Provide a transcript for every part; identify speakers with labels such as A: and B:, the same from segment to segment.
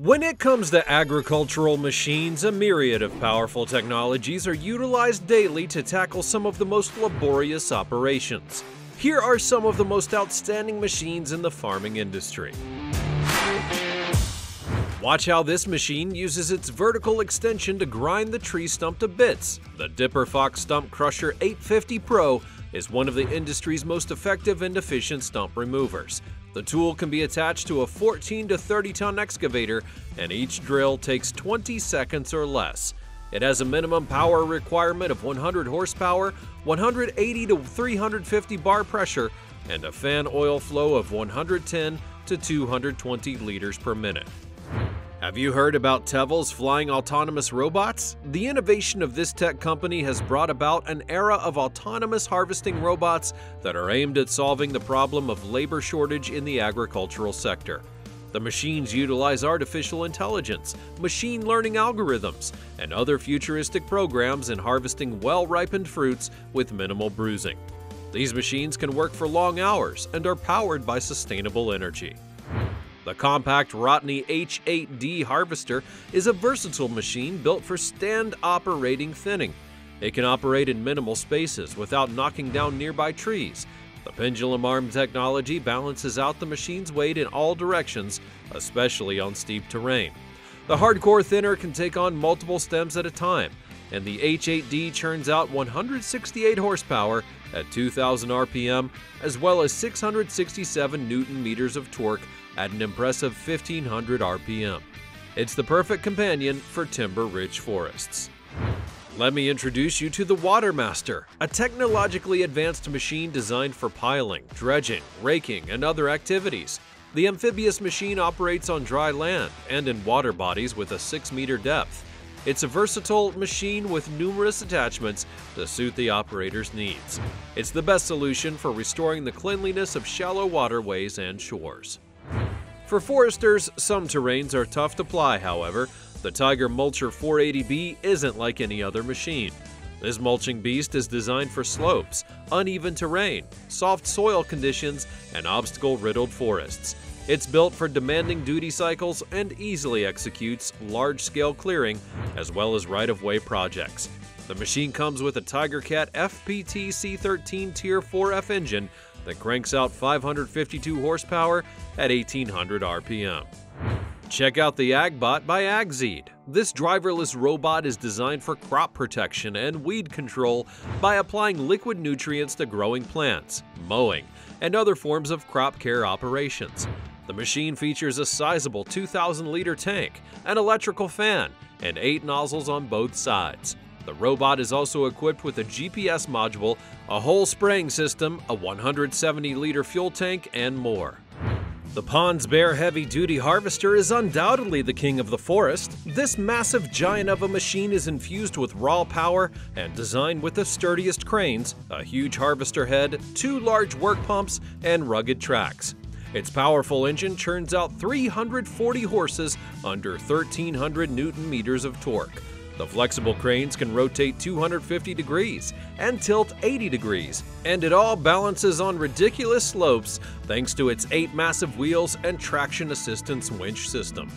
A: When it comes to agricultural machines, a myriad of powerful technologies are utilized daily to tackle some of the most laborious operations. Here are some of the most outstanding machines in the farming industry. Watch how this machine uses its vertical extension to grind the tree stump to bits. The Dipperfox Stump Crusher 850 Pro is one of the industry's most effective and efficient stump removers. The tool can be attached to a 14 to 30 ton excavator, and each drill takes 20 seconds or less. It has a minimum power requirement of 100 horsepower, 180 to 350 bar pressure, and a fan oil flow of 110 to 220 liters per minute. Have you heard about Tevel's flying autonomous robots? The innovation of this tech company has brought about an era of autonomous harvesting robots that are aimed at solving the problem of labor shortage in the agricultural sector. The machines utilize artificial intelligence, machine learning algorithms, and other futuristic programs in harvesting well ripened fruits with minimal bruising. These machines can work for long hours and are powered by sustainable energy. The compact Rottne H8D harvester is a versatile machine built for stand operating thinning. It can operate in minimal spaces without knocking down nearby trees. The pendulum arm technology balances out the machine's weight in all directions, especially on steep terrain. The hardcore thinner can take on multiple stems at a time, and the H8D churns out 168 horsepower at 2000 RPM as well as 667 newton meters of torque at an impressive 1500 RPM. It's the perfect companion for timber-rich forests. Let me introduce you to the Watermaster, a technologically advanced machine designed for piling, dredging, raking, and other activities. The amphibious machine operates on dry land and in water bodies with a 6 meter depth. It's a versatile machine with numerous attachments to suit the operator's needs. It's the best solution for restoring the cleanliness of shallow waterways and shores. For foresters, some terrains are tough to ply, however. The Tiger Mulcher 480B isn't like any other machine. This mulching beast is designed for slopes, uneven terrain, soft soil conditions, and obstacle-riddled forests. It's built for demanding duty cycles and easily executes large-scale clearing as well as right-of-way projects. The machine comes with a Tigercat FPT C13 Tier 4F engine that cranks out 552 horsepower at 1800 RPM. Check out the AgBot by Agxeed. This driverless robot is designed for crop protection and weed control by applying liquid nutrients to growing plants, mowing, and other forms of crop care operations. The machine features a sizable 2,000 liter tank, an electrical fan, and eight nozzles on both sides. The robot is also equipped with a GPS module, a whole spraying system, a 170 liter fuel tank, and more. The Ponsse Bear Heavy Duty Harvester is undoubtedly the king of the forest. This massive giant of a machine is infused with raw power and designed with the sturdiest cranes, a huge harvester head, two large work pumps, and rugged tracks. Its powerful engine churns out 340 horses under 1300 newton meters of torque. The flexible cranes can rotate 250 degrees and tilt 80 degrees, and it all balances on ridiculous slopes thanks to its eight massive wheels and traction assistance winch system.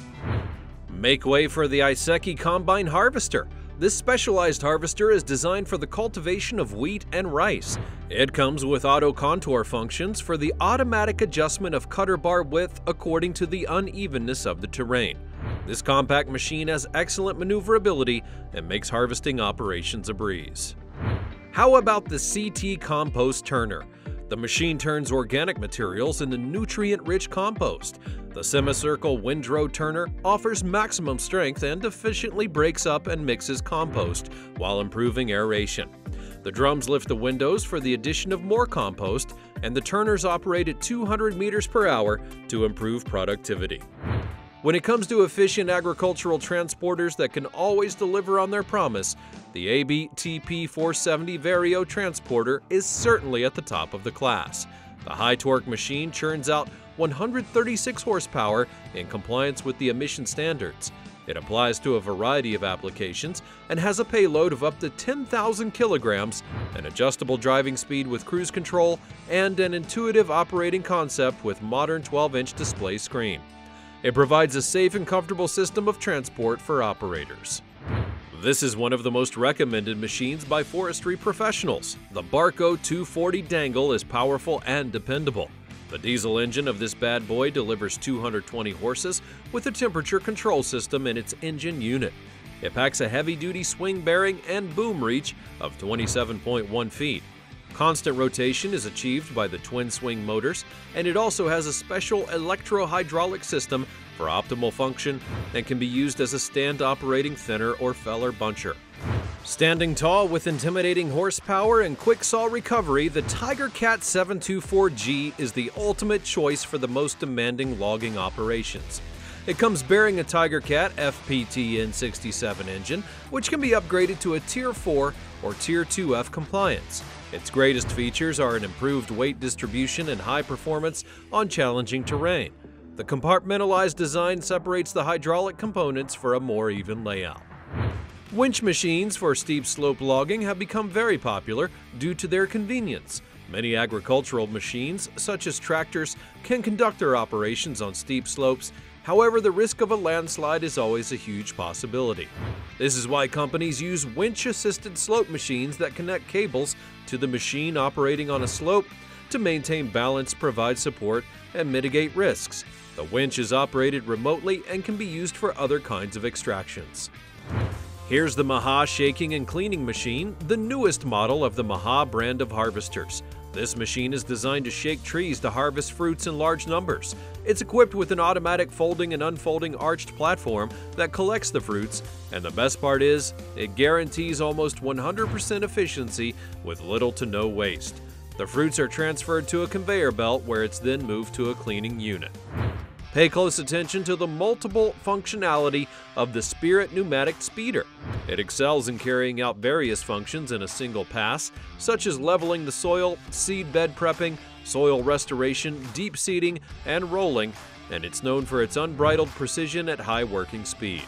A: Make way for the Iseki Combine Harvester. This specialized harvester is designed for the cultivation of wheat and rice. It comes with auto contour functions for the automatic adjustment of cutter bar width according to the unevenness of the terrain. This compact machine has excellent maneuverability and makes harvesting operations a breeze. How about the CT Compost Turner? The machine turns organic materials into nutrient-rich compost. The semicircle windrow turner offers maximum strength and efficiently breaks up and mixes compost while improving aeration. The drums lift the windrows for the addition of more compost, and the turners operate at 200 meters per hour to improve productivity. When it comes to efficient agricultural transporters that can always deliver on their promise, the Aebi TP 470 Vario transporter is certainly at the top of the class. The high torque machine churns out 136 horsepower in compliance with the emission standards. It applies to a variety of applications and has a payload of up to 10,000 kilograms, an adjustable driving speed with cruise control, and an intuitive operating concept with modern 12 inch display screen. It provides a safe and comfortable system of transport for operators. This is one of the most recommended machines by forestry professionals. The Barko 240 Dangle is powerful and dependable. The diesel engine of this bad boy delivers 220 horses with a temperature control system in its engine unit. It packs a heavy-duty swing bearing and boom reach of 27.1 feet. Constant rotation is achieved by the twin swing motors, and it also has a special electro-hydraulic system for optimal function and can be used as a stand operating thinner or feller buncher. Standing tall with intimidating horsepower and quick saw recovery, the Tigercat 724G is the ultimate choice for the most demanding logging operations. It comes bearing a Tigercat FPT N67 engine, which can be upgraded to a Tier 4 or Tier 2F compliance. Its greatest features are an improved weight distribution and high performance on challenging terrain. The compartmentalized design separates the hydraulic components for a more even layout. Winch machines for steep slope logging have become very popular due to their convenience. Many agricultural machines, such as tractors, can conduct their operations on steep slopes However, the risk of a landslide is always a huge possibility. This is why companies use winch-assisted slope machines that connect cables to the machine operating on a slope to maintain balance, provide support, and mitigate risks. The winch is operated remotely and can be used for other kinds of extractions. Here's the Maja shaking and cleaning machine, the newest model of the Maja brand of harvesters. This machine is designed to shake trees to harvest fruits in large numbers. It's equipped with an automatic folding and unfolding arched platform that collects the fruits, and the best part is, it guarantees almost 100% efficiency with little to no waste. The fruits are transferred to a conveyor belt where it's then moved to a cleaning unit. Pay close attention to the multiple functionality of the Spirit Pneumatic Seeder. It excels in carrying out various functions in a single pass, such as leveling the soil, seed bed prepping, soil restoration, deep seeding, and rolling, and it's known for its unbridled precision at high working speed.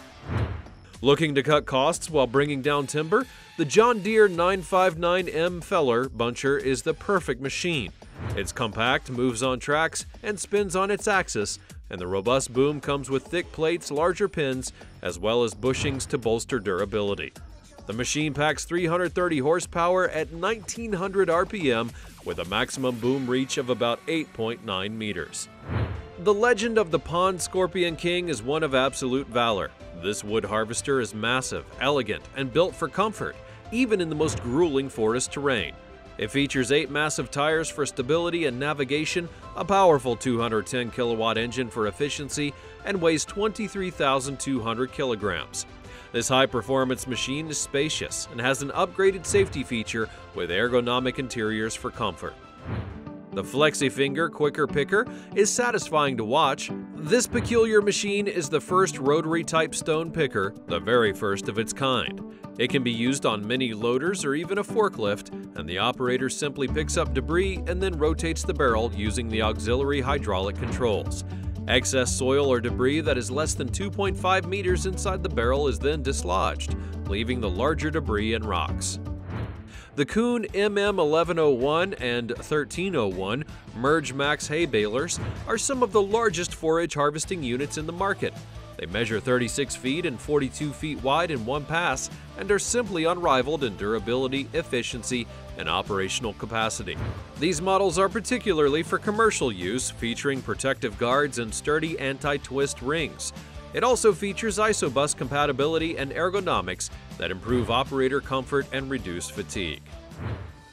A: Looking to cut costs while bringing down timber? The John Deere 959M Feller Buncher is the perfect machine. It's compact, moves on tracks, and spins on its axis, and the robust boom comes with thick plates, larger pins, as well as bushings to bolster durability. The machine packs 330 horsepower at 1900 RPM with a maximum boom reach of about 8.9 meters. The legend of the Ponsse Scorpion King is one of absolute valor. This wood harvester is massive, elegant, and built for comfort, even in the most grueling forest terrain. It features eight massive tires for stability and navigation, a powerful 210 kilowatt engine for efficiency, and weighs 23,200 kilograms. This high-performance machine is spacious and has an upgraded safety feature with ergonomic interiors for comfort. The FlexiFinger Quicker Picker is satisfying to watch. This peculiar machine is the first rotary type stone picker, the very first of its kind. It can be used on mini loaders or even a forklift, and the operator simply picks up debris and then rotates the barrel using the auxiliary hydraulic controls. Excess soil or debris that is less than 2.5 meters inside the barrel is then dislodged, leaving the larger debris and rocks. The Kuhn MM1101 and 1301 Merge Maxx hay balers are some of the largest forage harvesting units in the market. They measure 36 feet and 42 feet wide in one pass and are simply unrivaled in durability, efficiency, and operational capacity. These models are particularly for commercial use, featuring protective guards and sturdy anti-twist rings. It also features isobus compatibility and ergonomics that improve operator comfort and reduce fatigue.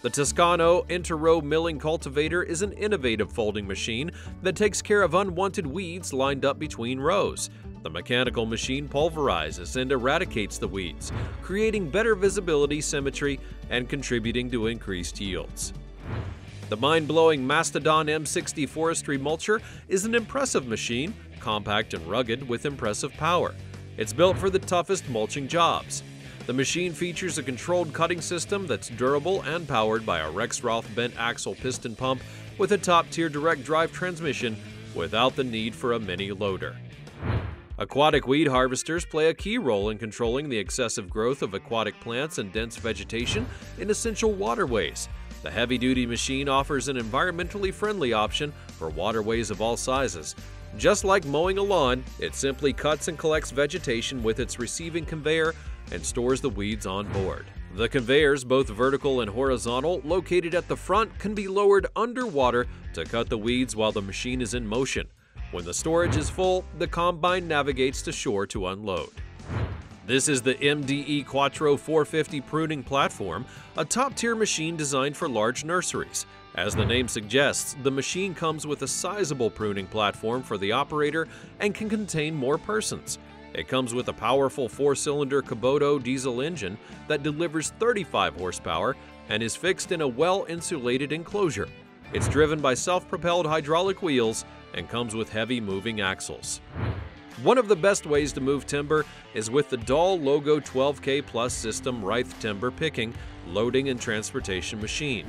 A: The Tuscano Interrow Milling Cultivator is an innovative folding machine that takes care of unwanted weeds lined up between rows. The mechanical machine pulverizes and eradicates the weeds, creating better visibility, symmetry, and contributing to increased yields. The mind-blowing Mastodon M60 forestry mulcher is an impressive machine, compact and rugged with impressive power. It's built for the toughest mulching jobs. The machine features a controlled cutting system that's durable and powered by a Rexroth bent axle piston pump with a top-tier direct drive transmission without the need for a mini loader. Aquatic weed harvesters play a key role in controlling the excessive growth of aquatic plants and dense vegetation in essential waterways. The heavy-duty machine offers an environmentally friendly option for waterways of all sizes. Just like mowing a lawn, it simply cuts and collects vegetation with its receiving conveyor and stores the weeds on board. The conveyors, both vertical and horizontal, located at the front, can be lowered underwater to cut the weeds while the machine is in motion. When the storage is full, the combine navigates to shore to unload. This is the MDE Quattro 450 pruning platform, a top-tier machine designed for large nurseries. As the name suggests, the machine comes with a sizable pruning platform for the operator and can contain more persons. It comes with a powerful four-cylinder Kubota diesel engine that delivers 35 horsepower and is fixed in a well-insulated enclosure. It's driven by self-propelled hydraulic wheels and comes with heavy moving axles. One of the best ways to move timber is with the Doll Logo 12K Plus system Reith timber picking, loading, and transportation machine.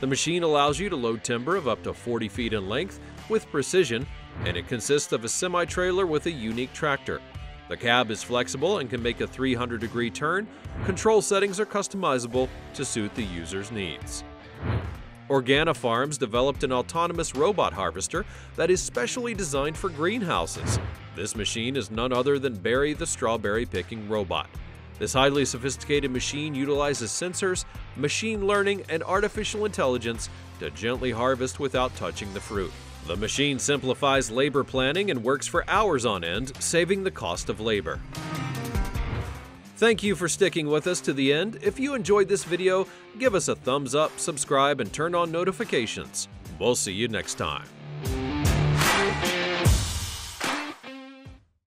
A: The machine allows you to load timber of up to 40 feet in length with precision, and it consists of a semi-trailer with a unique tractor. The cab is flexible and can make a 300 degree turn. Control settings are customizable to suit the user's needs. Organifarms developed an autonomous robot harvester that is specially designed for greenhouses. This machine is none other than Berry the strawberry picking robot. This highly sophisticated machine utilizes sensors, machine learning, and artificial intelligence to gently harvest without touching the fruit. The machine simplifies labor planning and works for hours on end, saving the cost of labor. Thank you for sticking with us to the end. If you enjoyed this video, give us a thumbs up, subscribe, and turn on notifications. We'll see you next time.